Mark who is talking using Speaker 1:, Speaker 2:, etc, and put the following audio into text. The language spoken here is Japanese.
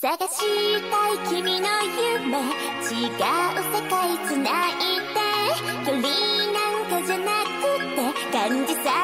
Speaker 1: 探したい君の夢。違う世界繋いで。距離なんかじゃなくて。感じさ